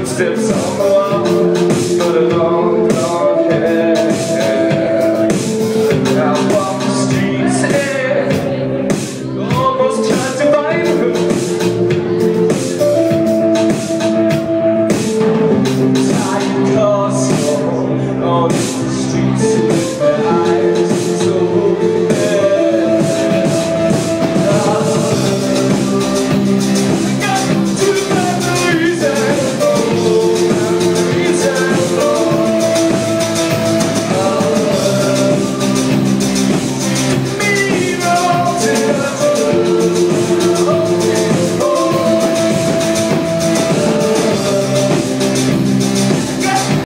footsteps on